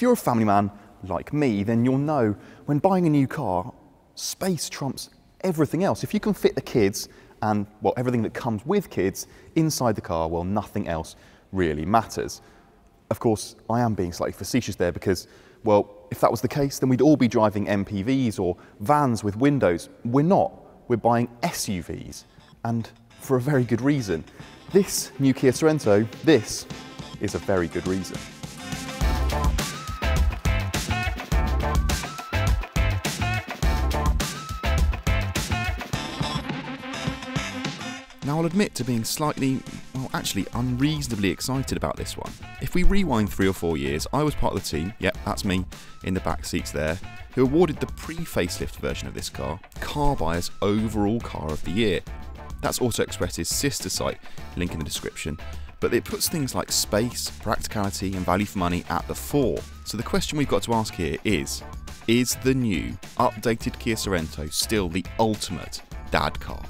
if you're a family man like me, then you'll know when buying a new car, space trumps everything else. If you can fit the kids and well everything that comes with kids inside the car, well nothing else really matters. Of course, I am being slightly facetious there because well, if that was the case, then we'd all be driving MPVs or vans with windows. We're not. We're buying SUVs, and for a very good reason. This new Kia Sorento, this is a very good reason. I'll admit to being slightly, well, actually unreasonably excited about this one. If we rewind three or four years, I was part of the team, yep, that's me, in the back seats there, who awarded the pre facelift version of this car Carbuyer's overall car of the year. That's Auto Express's sister site, link in the description, but it puts things like space, practicality, and value for money at the fore. So the question we've got to ask here is Is the new, updated Kia Sorento still the ultimate dad car?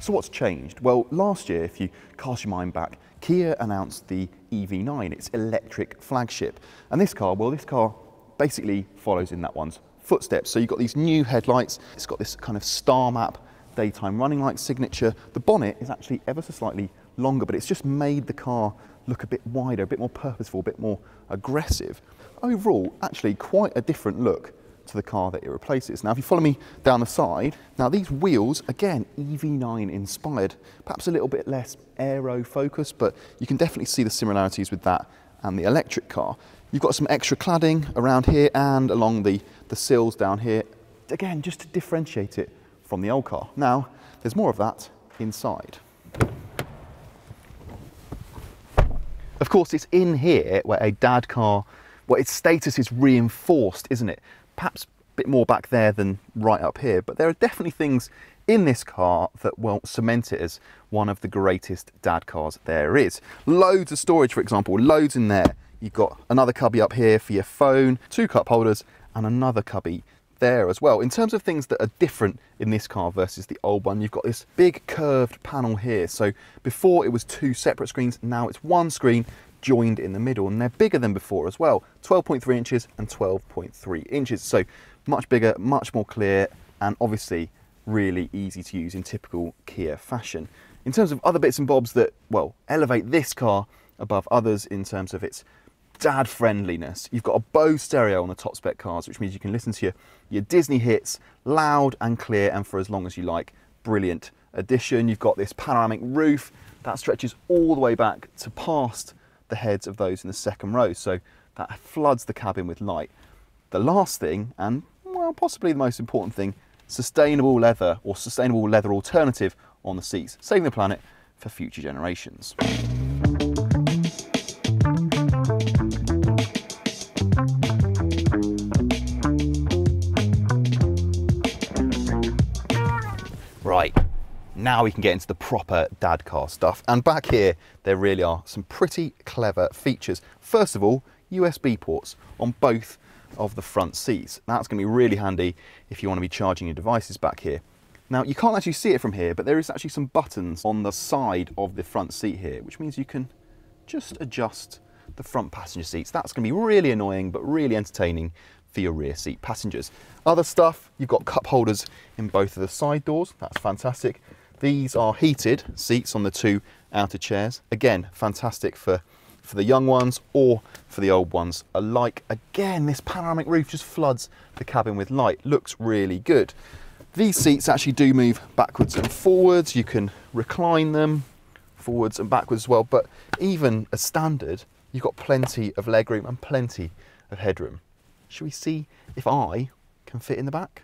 So what's changed? Well, last year, if you cast your mind back, Kia announced the EV9, its electric flagship. And this car, well, this car basically follows in that one's footsteps. So you've got these new headlights, it's got this kind of star map daytime running light signature. The bonnet is actually ever so slightly longer, but it's just made the car look a bit wider, a bit more purposeful, a bit more aggressive. Overall, actually quite a different look to the car that it replaces. Now, if you follow me down the side, now these wheels, again, EV9 inspired, perhaps a little bit less aero focused, but you can definitely see the similarities with that and the electric car. You've got some extra cladding around here and along the, the sills down here, again, just to differentiate it from the old car. Now, there's more of that inside. Of course, it's in here where a dad car, well, its status is reinforced, isn't it? Perhaps a bit more back there than right up here, but there are definitely things in this car that will cement it as one of the greatest dad cars there is. Loads of storage, for example, loads in there. You've got another cubby up here for your phone, two cup holders, and another cubby there as well. In terms of things that are different in this car versus the old one, you've got this big curved panel here. So before it was two separate screens, now it's one screen joined in the middle and they're bigger than before as well 12.3 inches and 12.3 inches. So much bigger much more clear and obviously really easy to use in typical Kia fashion. In terms of other bits and bobs that well elevate this car above others in terms of its dad friendliness you've got a Bose stereo on the top spec cars which means you can listen to your, your Disney hits loud and clear and for as long as you like. Brilliant addition. You've got this panoramic roof that stretches all the way back to past the heads of those in the second row. So that floods the cabin with light. The last thing, and well, possibly the most important thing, sustainable leather or sustainable leather alternative on the seats, saving the planet for future generations. Right, now we can get into the proper dad car stuff. And back here, there really are some pretty clever features. First of all, USB ports on both of the front seats. That's going to be really handy if you want to be charging your devices back here. Now, you can't actually see it from here, but there is actually some buttons on the side of the front seat here, which means you can just adjust the front passenger seats. That's going to be really annoying, but really entertaining for your rear seat passengers. Other stuff, you've got cup holders in both of the side doors. That's fantastic. These are heated seats on the two outer chairs. Again, fantastic for, for the young ones or for the old ones alike. Again, this panoramic roof just floods the cabin with light. Looks really good. These seats actually do move backwards and forwards. You can recline them forwards and backwards as well, but even as standard, you've got plenty of legroom and plenty of headroom. Should we see if I can fit in the back?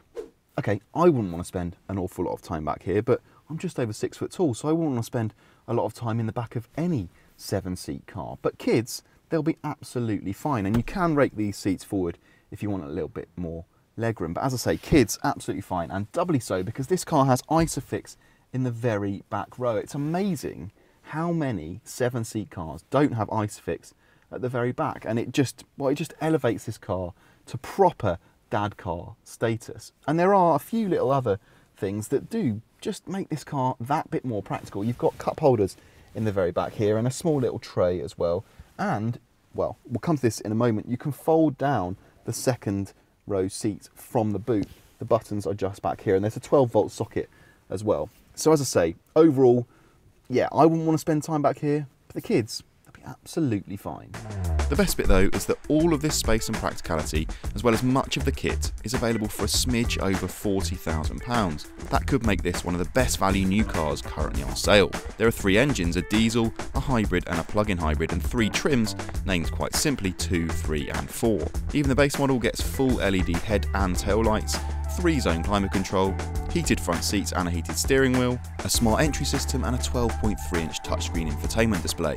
Okay, I wouldn't want to spend an awful lot of time back here, but I'm just over six foot tall, so I wouldn't want to spend a lot of time in the back of any seven seat car. But kids, they'll be absolutely fine. And you can rake these seats forward if you want a little bit more legroom. But as I say, kids, absolutely fine. And doubly so because this car has ISOFIX in the very back row. It's amazing how many seven seat cars don't have ISOFIX at the very back. And it just, well, it just elevates this car to proper dad car status. And there are a few little other things that do just make this car that bit more practical. You've got cup holders in the very back here and a small little tray as well. And well, we'll come to this in a moment. You can fold down the second row seat from the boot. The buttons are just back here, and there's a 12 volt socket as well. So as I say, overall, yeah, I wouldn't want to spend time back here, but the kids, they'll be absolutely fine. The best bit though is that all of this space and practicality, as well as much of the kit, is available for a smidge over £40,000. That could make this one of the best value new cars currently on sale. There are three engines, a diesel, a hybrid and a plug-in hybrid, and three trims, named quite simply 2, 3 and 4. Even the base model gets full LED head and tail lights, three zone climate control, heated front seats and a heated steering wheel, a smart entry system and a 12.3 inch touchscreen infotainment display.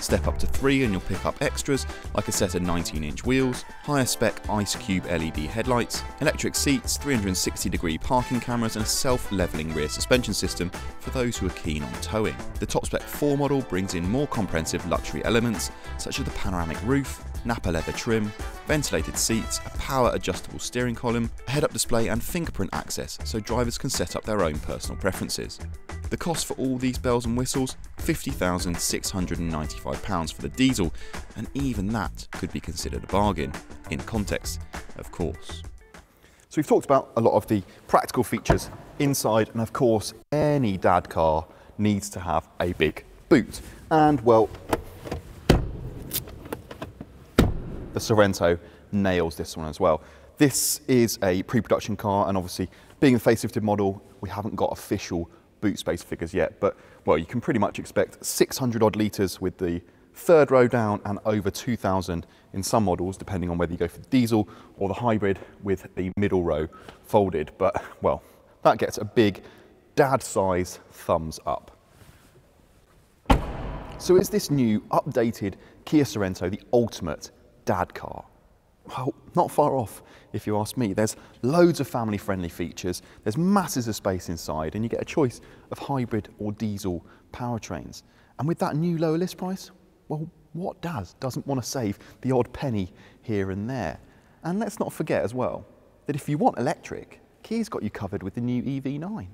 Step up to 3 and you'll pick up extras like a set of 19 inch wheels, higher spec Ice Cube LED headlights, electric seats, 360 degree parking cameras and a self levelling rear suspension system for those who are keen on towing. The top spec 4 model brings in more comprehensive luxury elements such as the panoramic roof, Nappa leather trim, ventilated seats, a power adjustable steering column, a head up display, and fingerprint access so drivers can set up their own personal preferences. The cost for all these bells and whistles £50,695 for the diesel, and even that could be considered a bargain, in context, of course. So we've talked about a lot of the practical features inside, and of course, any dad car needs to have a big boot. And well, the Sorento nails this one as well. This is a pre-production car, and obviously, being a facelifted model, we haven't got official boot space figures yet, but well, you can pretty much expect 600 odd litres with the third row down and over 2,000 in some models, depending on whether you go for diesel or the hybrid with the middle row folded. But well, that gets a big dad size thumbs up. So is this new updated Kia Sorento the ultimate dad car? Well, not far off, if you ask me. There's loads of family friendly features, there's masses of space inside, and you get a choice of hybrid or diesel powertrains. And with that new lower list price, well, what does doesn't want to save the odd penny here and there? And let's not forget as well that if you want electric, Kia's got you covered with the new EV9.